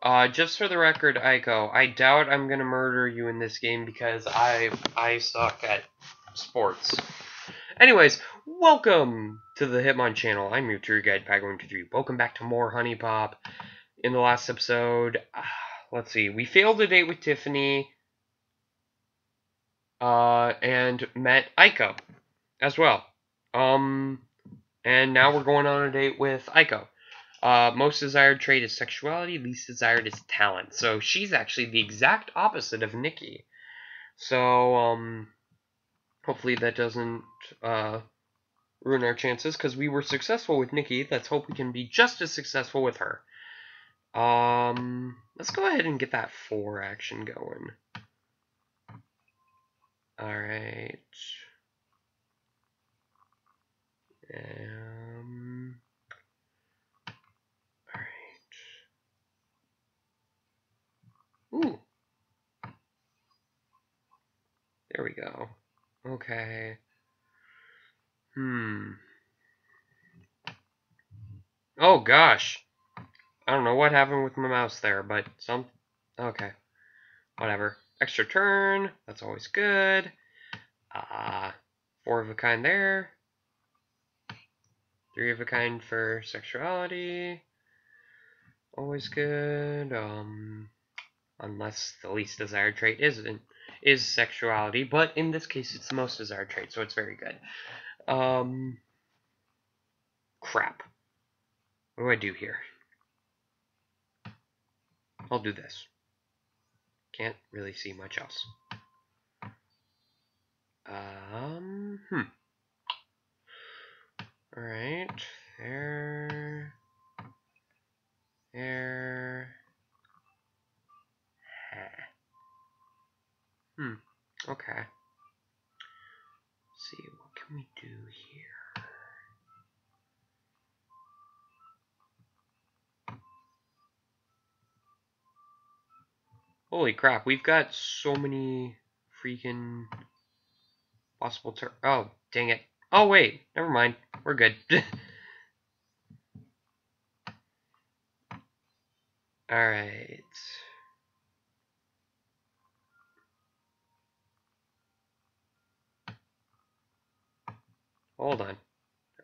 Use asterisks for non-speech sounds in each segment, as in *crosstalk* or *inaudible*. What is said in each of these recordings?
Uh, just for the record, Aiko, I doubt I'm gonna murder you in this game because I I suck at sports. Anyways, welcome to the Hitmon channel. I'm your tour guide, Pago123. Welcome back to more HuniePop. In the last episode, uh, *sighs* let's see, we failed a date with Tiffany, uh, and met Aiko as well. Um, and now we're going on a date with Aiko. Uh, most desired trait is sexuality, least desired is talent. So she's actually the exact opposite of Nikki. So, um, hopefully that doesn't, uh, ruin our chances, because we were successful with Nikki. Let's hope we can be just as successful with her. Um, let's go ahead and get that four action going. Alright. Um, Ooh. There we go. Okay. Hmm. Oh gosh. I don't know what happened with my mouse there, but some... Okay. Whatever. Extra turn. That's always good. Ah. Uh, four of a kind there. Three of a kind for sexuality. Always good. Um, unless the least desired trait isn't is sexuality, but in this case it's the most desired trait, so it's very good. Um, crap. What do I do here? I'll do this. Can't really see much else. Um, hmm. Alright, there, there, hmm, okay. Let's see, what can we do here? Holy crap, we've got so many freaking possible tur- Oh, dang it. Oh, wait. Never mind. We're good. *laughs* Alright. Hold on.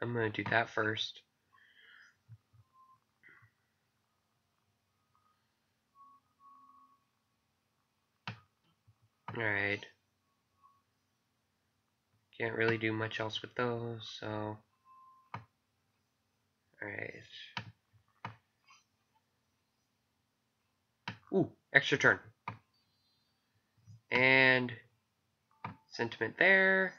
I'm going to do that first. Alright. Can't really do much else with those, so... Alright. Ooh, extra turn. And... Sentiment there.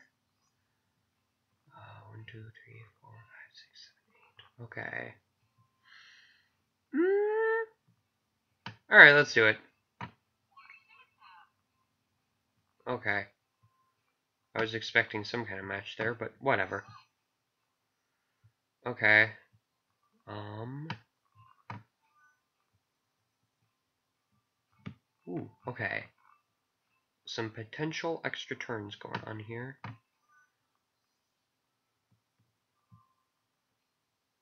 Uh, one, two, three, four, five, six, seven, eight. Okay. Mm. Alright, let's do it. Okay. I was expecting some kind of match there, but whatever. Okay. Um. Ooh, okay. Some potential extra turns going on here.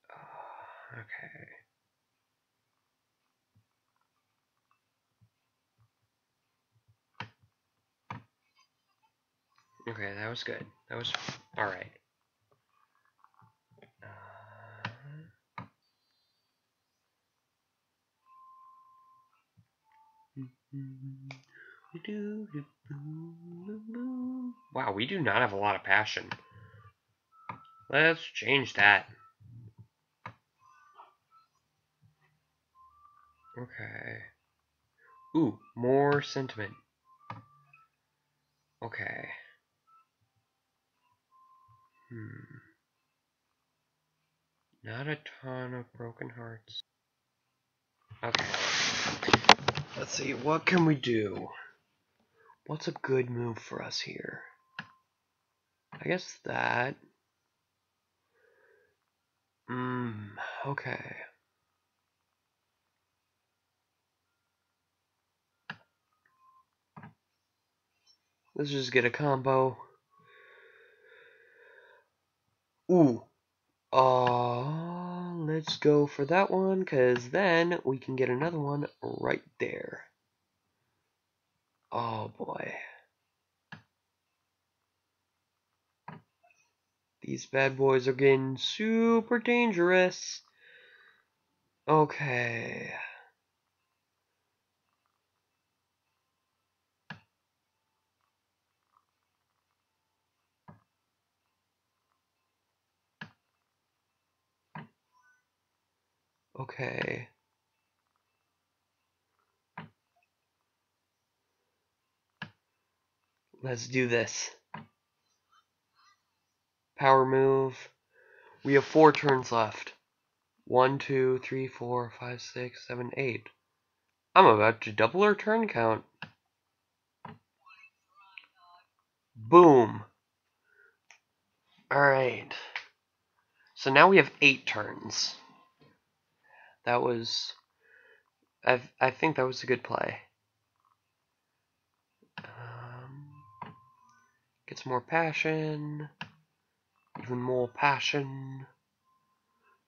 Uh, okay. Okay, that was good. That was alright. Uh, *laughs* wow, we do not have a lot of passion. Let's change that. Okay. Ooh, more sentiment. Okay. Hmm. Not a ton of broken hearts. Okay. Let's see, what can we do? What's a good move for us here? I guess that. Hmm, okay. Let's just get a combo. Ooh. Uh, Let's go for that one, because then we can get another one right there. Oh boy. These bad boys are getting super dangerous. Okay. Okay. Let's do this. Power move. We have four turns left. One, two, three, four, five, six, seven, eight. I'm about to double our turn count. Boom. Alright. So now we have eight turns. That was... I I think that was a good play. Um, gets more passion. Even more passion.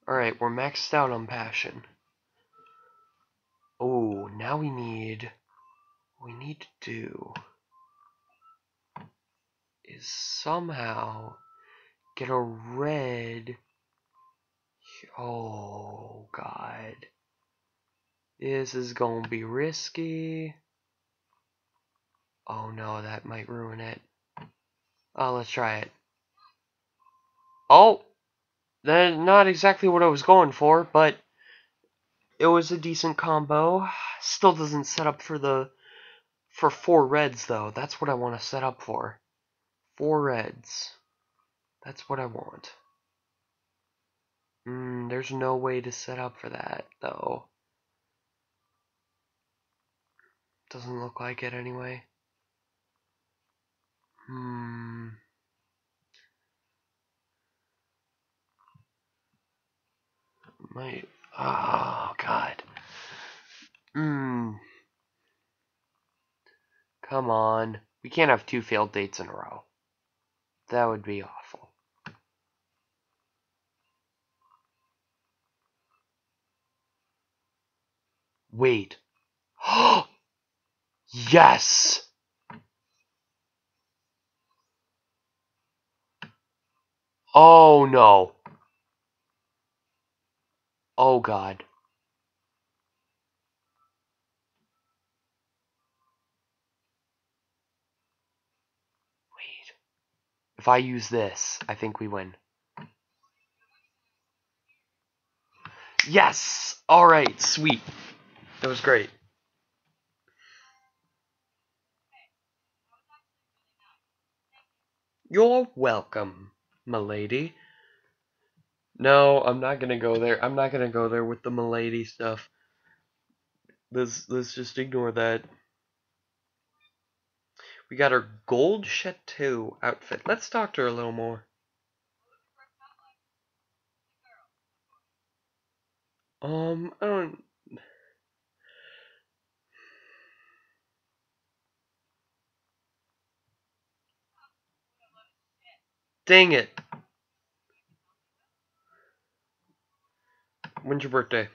Alright, we're maxed out on passion. Oh, now we need... we need to do... is somehow get a red... Oh, God. This is gonna be risky. Oh no, that might ruin it. Oh, let's try it. Oh! That's not exactly what I was going for, but it was a decent combo. Still doesn't set up for the for four reds though. That's what I want to set up for. Four reds. That's what I want. Mm, there's no way to set up for that though. Doesn't look like it anyway. Hmm. Might. Oh, God. Hmm. Come on. We can't have two failed dates in a row. That would be awful. Wait. *gasps* yes! Oh no. Oh god. Wait. If I use this, I think we win. Yes! Alright, sweet. That was great. You're welcome, milady. No, I'm not gonna go there. I'm not gonna go there with the milady stuff. Let's let's just ignore that. We got our gold chateau outfit. Let's talk to her a little more. Um, I don't. Dang it. When's your birthday?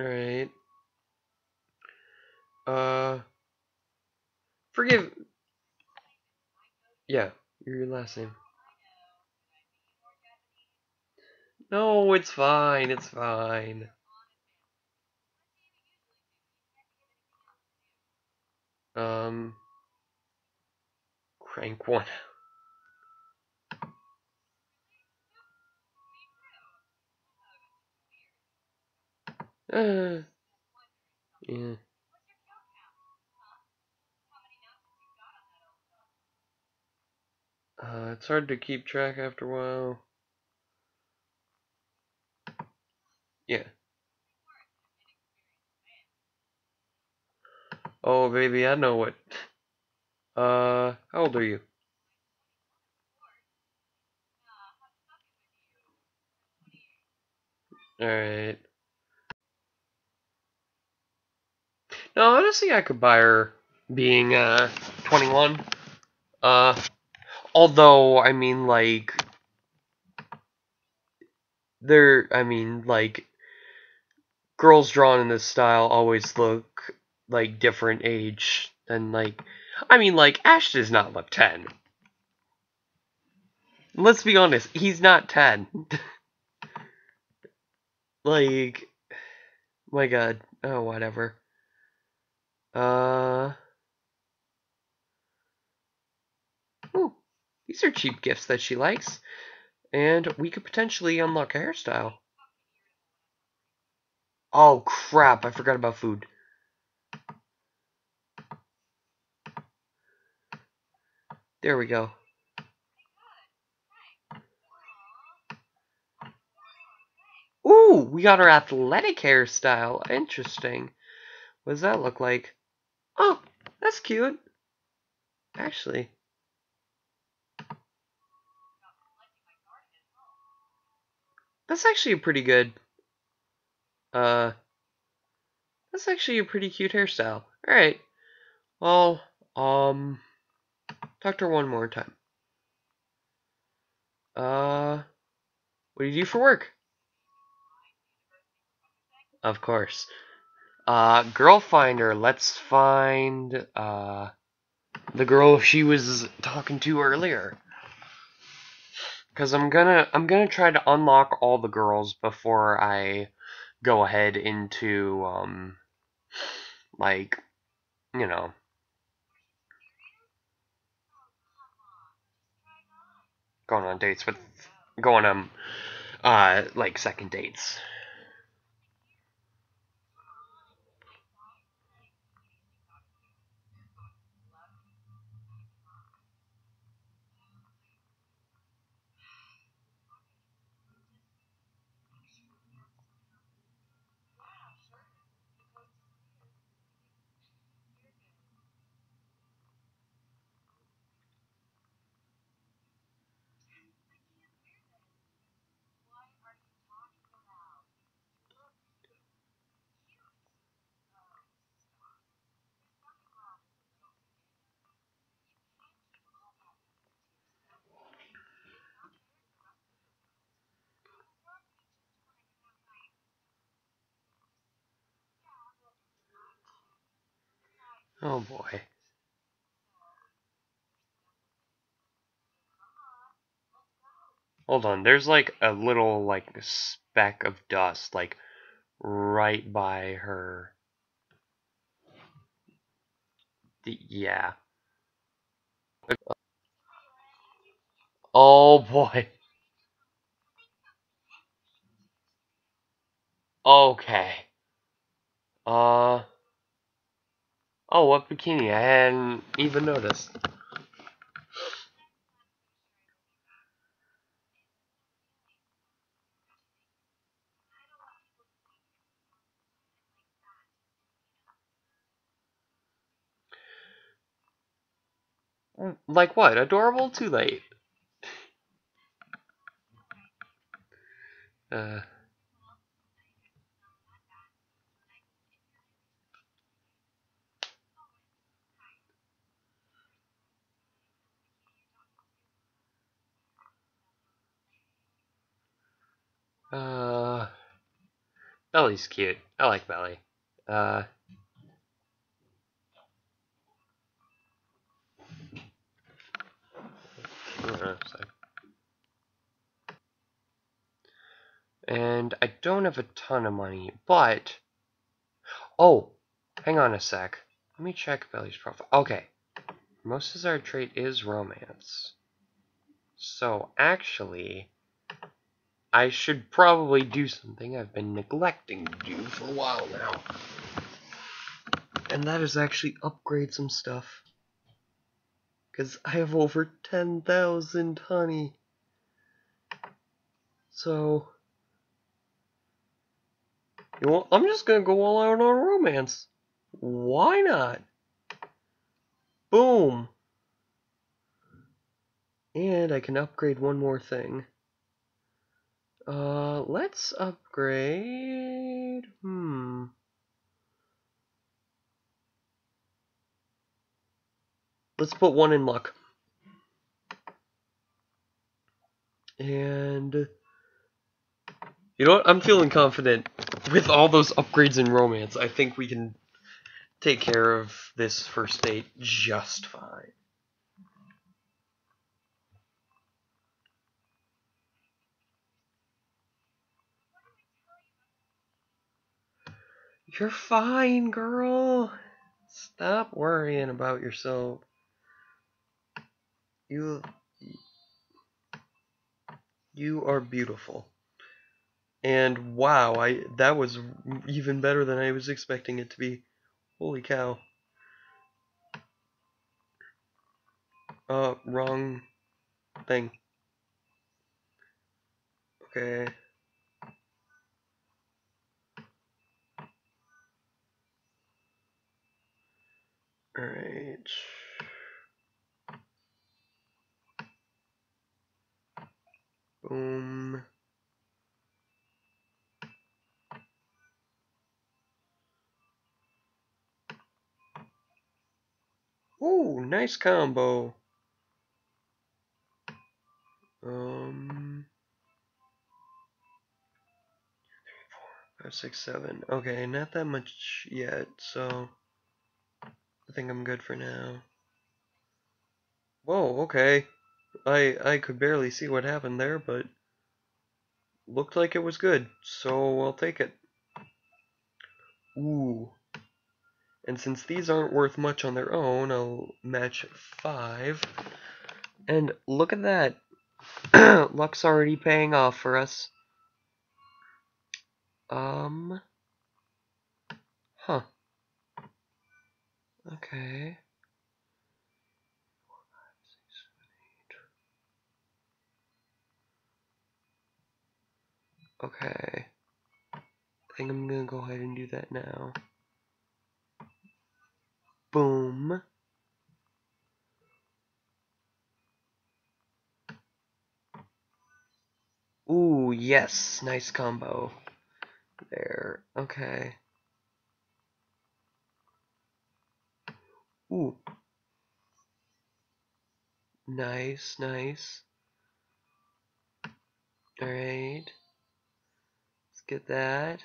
Alright. Uh. Forgive. Yeah, your last name. No, it's fine, it's fine. Um. Crank one. Uh, *sighs* yeah. Uh, it's hard to keep track after a while. Yeah. Oh, baby, I know what. Uh, how old are you? Alright. No, honestly, I could buy her being, uh, 21. Uh, Although, I mean, like, there, I mean, like, girls drawn in this style always look like different age than like, I mean, like, Ash does not look 10. Let's be honest, he's not 10. *laughs* like, my god, oh, whatever. Uh, oh, these are cheap gifts that she likes. And we could potentially unlock a hairstyle. Oh crap, I forgot about food. There we go. Ooh, we got our athletic hairstyle. Interesting. What does that look like? Oh, that's cute. Actually. That's actually a pretty good, uh, that's actually a pretty cute hairstyle. Alright. Well, um, talk to her one more time. Uh, what do you do for work? Of course. Uh, girl finder. Let's find, uh, the girl she was talking to earlier. Cause I'm gonna I'm gonna try to unlock all the girls before I go ahead into um like you know going on dates with going on uh like second dates. Oh boy. Hold on, there's like a little like speck of dust like right by her. Yeah. Oh boy. Okay. Uh. Oh, what bikini? I hadn't even noticed. Like what? Adorable? Too late. Uh. Uh, Beli's cute. I like Beli. Uh, and I don't have a ton of money, but oh, hang on a sec. Let me check Beli's profile. Okay, most desired trait is romance. So actually, I should probably do something I've been neglecting to do for a while now. And that is actually upgrade some stuff. Because I have over 10,000 honey. So, you know, I'm just going to go all out on romance. Why not? Boom. And I can upgrade one more thing. Uh, let's upgrade. Hmm. Let's put one in luck. And you know what? I'm feeling confident with all those upgrades in romance. I think we can take care of this first date just fine. You're fine, girl. Stop worrying about yourself. You you are beautiful. And wow, I that was even better than I was expecting it to be. Holy cow. Uh, wrong thing. Okay. Alright. Boom. Ooh, nice combo. Um, five, six, seven. Okay, not that much yet, so I think I'm good for now. Whoa, okay. I I could barely see what happened there, but looked like it was good, so I'll take it. Ooh. And since these aren't worth much on their own, I'll match 5. And look at that. *clears throat* Luck's already paying off for us. Um. Huh. Okay. Okay. I think I'm gonna go ahead and do that now. Boom. Ooh, yes. Nice combo. There. Okay. Ooh. Nice, nice. Alright. Let's get that.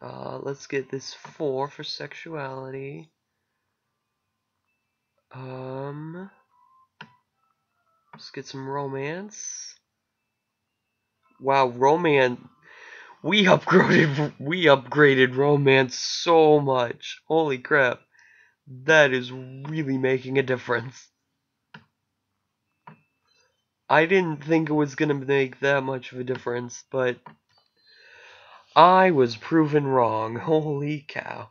Uh, let's get this 4 for sexuality. Um, let's get some romance. Wow, romance. We upgraded we upgraded romance so much. Holy crap. That is really making a difference. I didn't think it was going to make that much of a difference, but I was proven wrong. *laughs* Holy cow.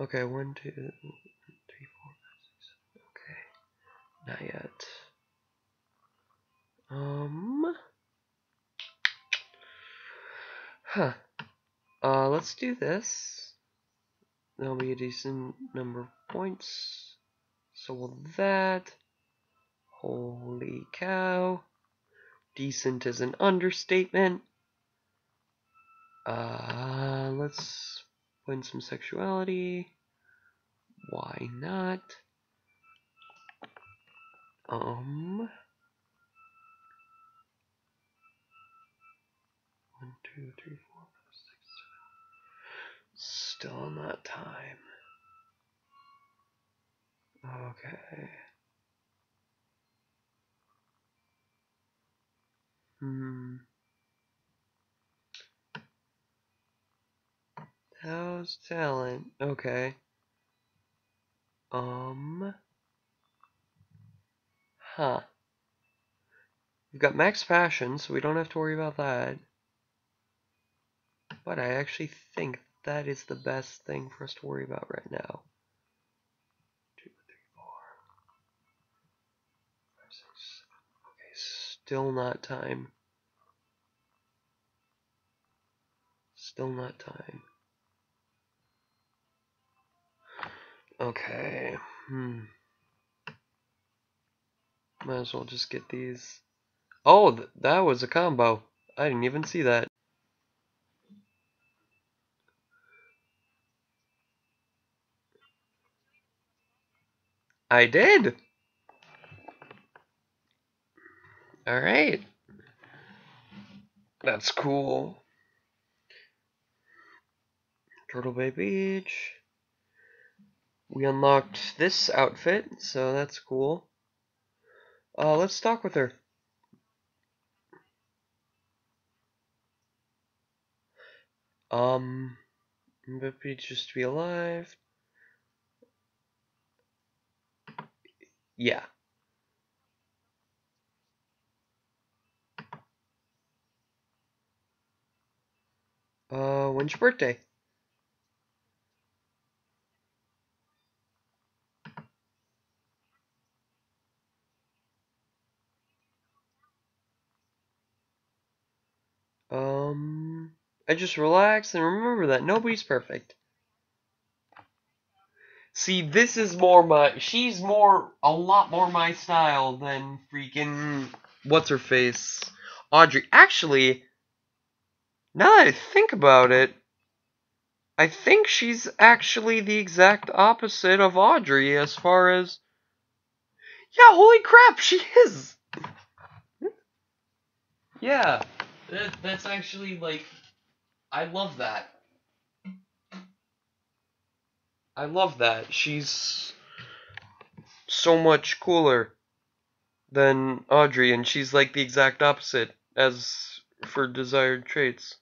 Okay, one, two, three, four, five, six. Okay, not yet. Um. Huh. Uh, let's do this. That'll be a decent number of points. So with that. Holy cow. Decent is an understatement. Uh, let's win some sexuality. Why not? Um. One, two, three, Still not time. Okay. Hmm. How's talent? Okay. Um. Huh. We've got max passion, so we don't have to worry about that. But I actually think that is the best thing for us to worry about right now. Two, three, four, five, six, seven. Okay, still not time. Still not time. Okay. Hmm. Might as well just get these. Oh, th that was a combo. I didn't even see that. I did. Alright. That's cool. Turtle Bay Beach. We unlocked this outfit, so that's cool. Uh, let's talk with her. Um, maybe just to be alive. Yeah. Uh, when's your birthday? Um, I just relax and remember that nobody's perfect. See, this is more my. She's more, a lot more my style than freaking. What's her face? Audrey. Actually, now that I think about it, I think she's actually the exact opposite of Audrey as far as. Yeah, holy crap, she is! yeah, that, that's actually like. I love that. I love that. She's so much cooler than Audrey, and she's like the exact opposite as for desired traits.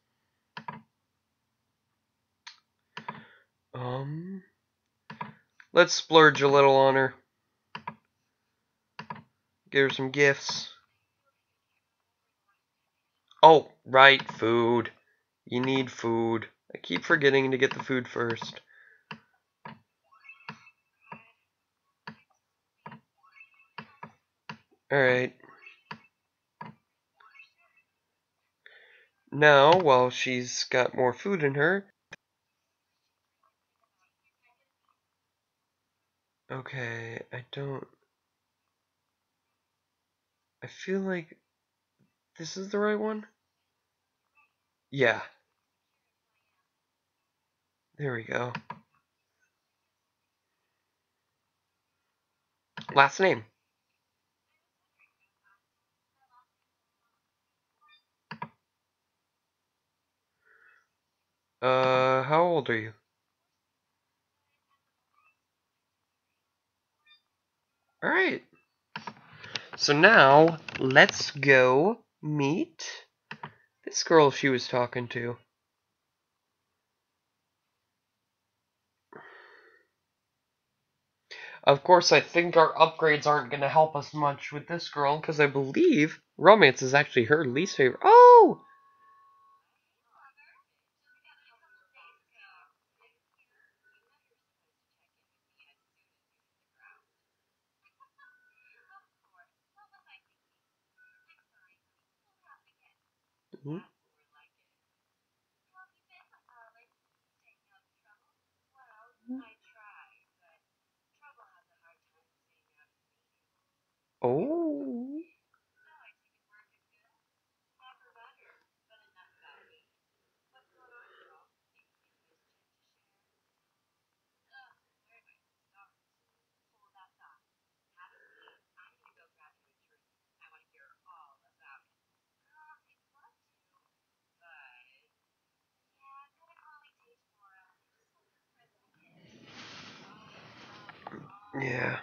Um, let's splurge a little on her. Give her some gifts. Oh, right, food. You need food. I keep forgetting to get the food first. Alright. Now, while she's got more food in her... Okay, I don't... I feel like... This is the right one? Yeah. There we go. Last name. Uh, how old are you? Alright. So now, let's go meet this girl she was talking to. Of course, I think our upgrades aren't going to help us much with this girl, because I believe romance is actually her least favorite. Oh! Hmm? Oh. Yeah.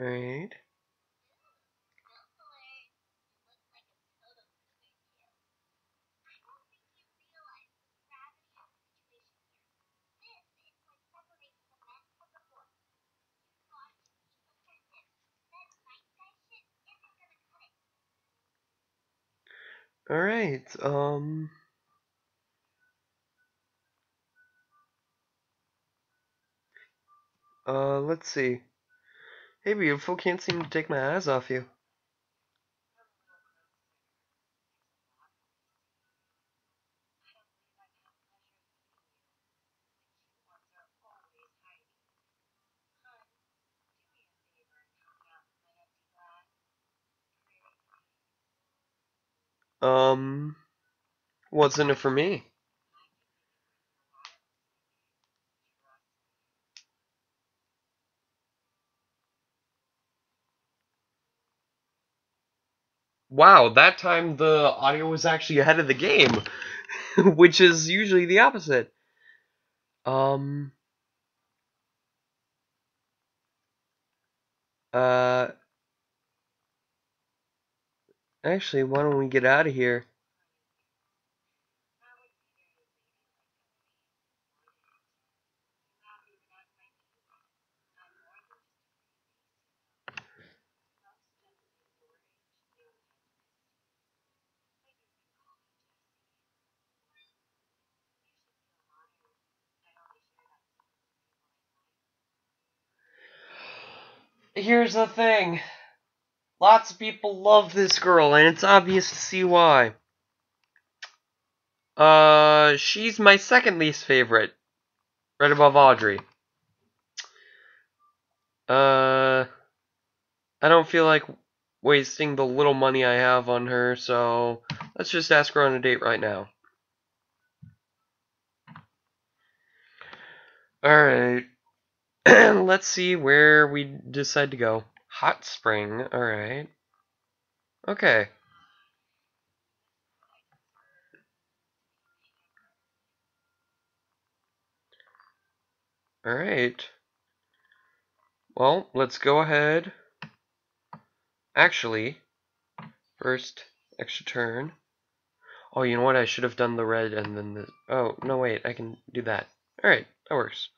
Alright. Alright, um... Uh, let's see. Hey, beautiful, can't seem to take my eyes off you. Um, what's in it for me? Wow, that time the audio was actually ahead of the game, *laughs* which is usually the opposite. Um. Uh. Actually, why don't we get out of here? Here's the thing. Lots of people love this girl, and it's obvious to see why. Uh, she's my second least favorite. Right above Audrey. Uh, I don't feel like wasting the little money I have on her, so let's just ask her on a date right now. Alright. *clears throat* let's see where we decide to go. Hot spring, alright. Okay. Alright. Well, let's go ahead. Actually, first, extra turn. Oh, you know what? I should have done the red and then the... Oh, no, wait. I can do that. Alright, that works.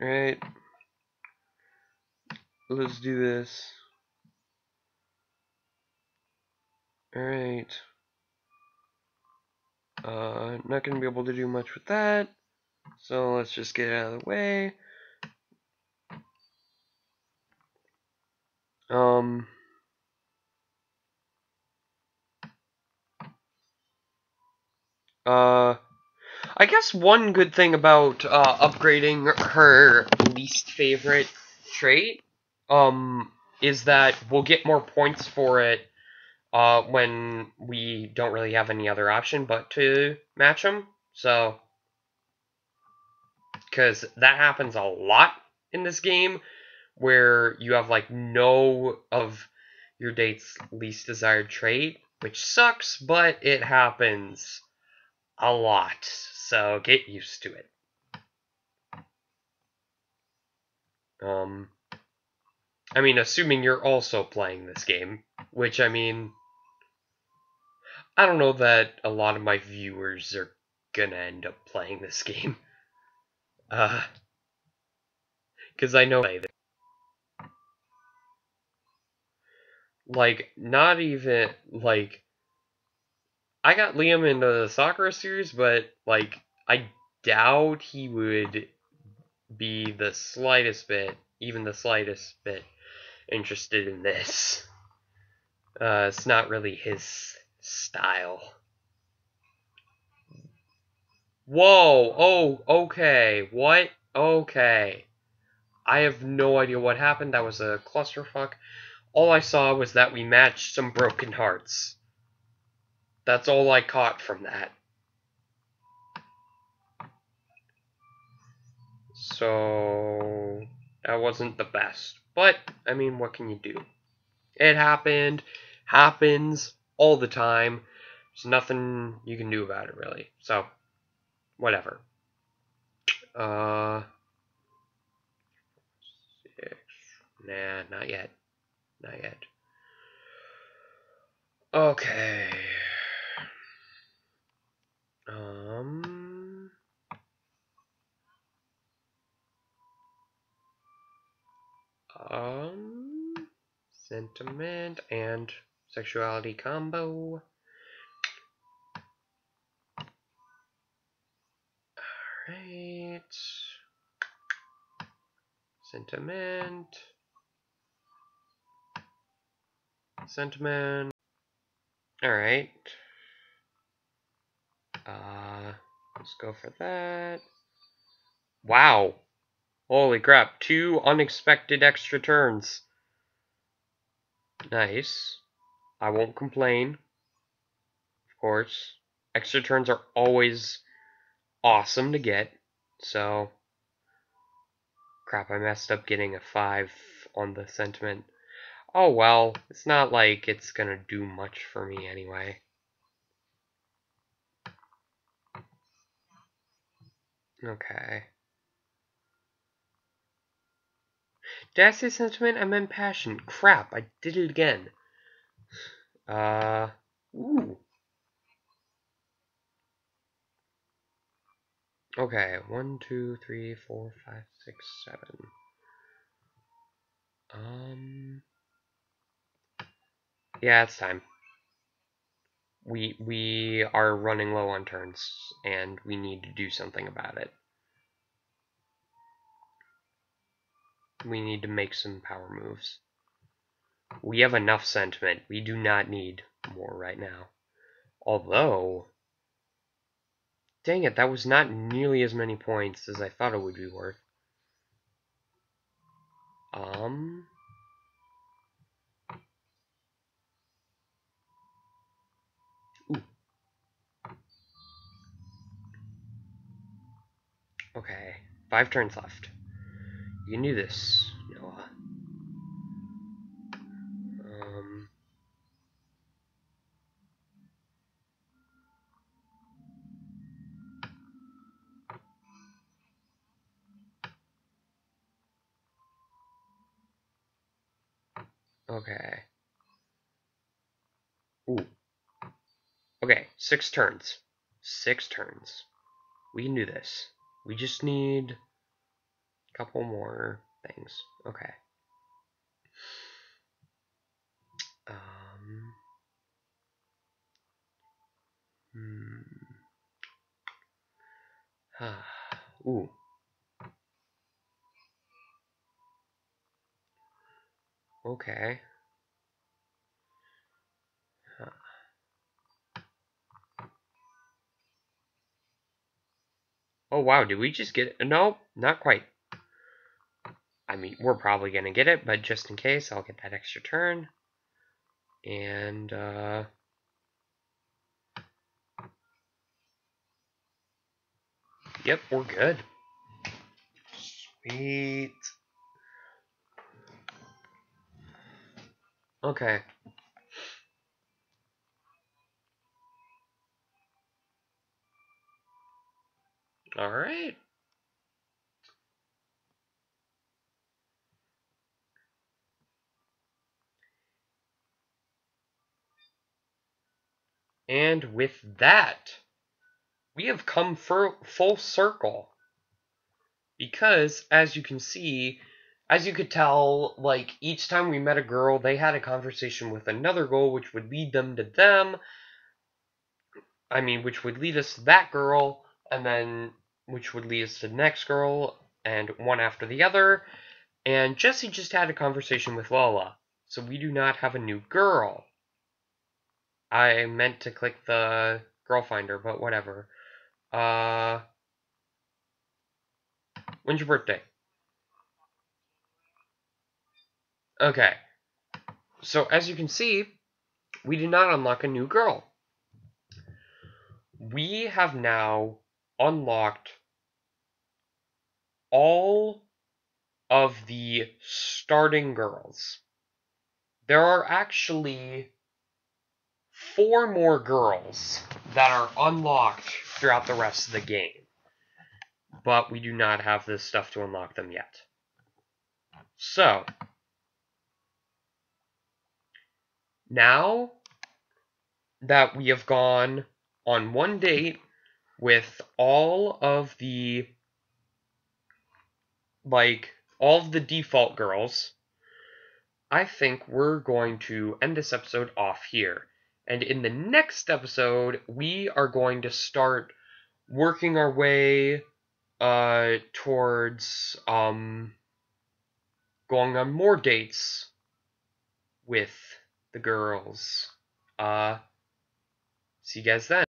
Alright. Let's do this. Alright. Uh, not going to be able to do much with that. So let's just get out of the way. Um... Uh... I guess one good thing about uh, upgrading her least favorite trait um, is that we'll get more points for it uh, when we don't really have any other option but to match them. So, because that happens a lot in this game, where you have like no of your date's least desired trait, which sucks, but it happens a lot. So get used to it. Um, I mean, assuming you're also playing this game, which I mean, I don't know that a lot of my viewers are gonna end up playing this game. *laughs* Uh, because I know like not even like I got Liam into the Sakura series, but like I doubt he would be the slightest bit, even the slightest bit, interested in this. Uh, it's not really his style. Whoa! Oh, okay. What? Okay. I have no idea what happened. That was a clusterfuck. All I saw was that we matched some broken hearts. That's all I caught from that. So, that wasn't the best. But, I mean, what can you do? It happened. Happens all the time. There's nothing you can do about it, really. So, whatever. Uh, six. Nah, not yet. Not yet. Okay. Um. Um. Sentiment and sexuality combo. Alright. Sentiment. Sentiment. Alright. Uh, let's go for that. Wow. Holy crap. Two unexpected extra turns. Nice. I won't complain. Of course. Extra turns are always awesome to get. So, crap, I messed up getting a 5 on the sentiment. Oh well, it's not like it's gonna do much for me anyway. Okay. Did I say sentiment? I meant passion. Crap, I did it again. Uh, ooh. Okay, one, two, three, four, five, six, seven. Um, yeah, it's time. We we are running low on turns, and we need to do something about it. We need to make some power moves. We have enough sentiment. We do not need more right now. Although, dang it, that was not nearly as many points as I thought it would be worth. Um... Okay, five turns left. You do this, Noah. Um... Okay. Ooh. Okay, six turns. Six turns. We do this. We just need a couple more things. Okay. Um. Hmm. *sighs* Ooh. Okay. Oh wow, did we just get it? No, not quite. I mean, we're probably going to get it, but just in case, I'll get that extra turn. And, uh... Yep, we're good. Sweet. Okay. All right. And with that, we have come full circle. Because, as you can see, as you could tell, like each time we met a girl, they had a conversation with another girl, which would lead them to them. I mean, which would lead us to that girl, and then which would lead us to the next girl, and one after the other. And Jessie just had a conversation with Lola, so we do not have a new girl. I meant to click the girl finder, but whatever. Uh, when's your birthday? Okay. So as you can see, we did not unlock a new girl. We have now unlocked all of the starting girls. There are actually four more girls that are unlocked throughout the rest of the game. But we do not have this stuff to unlock them yet. So, now that we have gone on one date with all of the like all the default girls, I think we're going to end this episode off here. And in the next episode, we are going to start working our way uh, towards um, going on more dates with the girls. Uh, see you guys then.